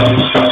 Música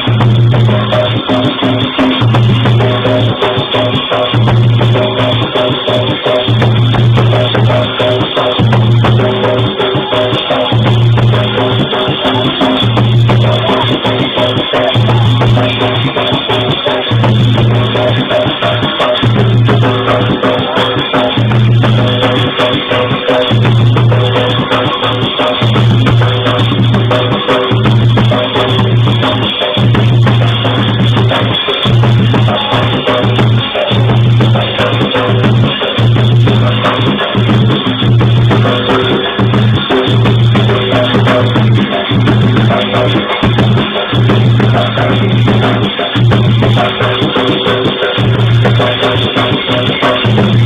Thank you.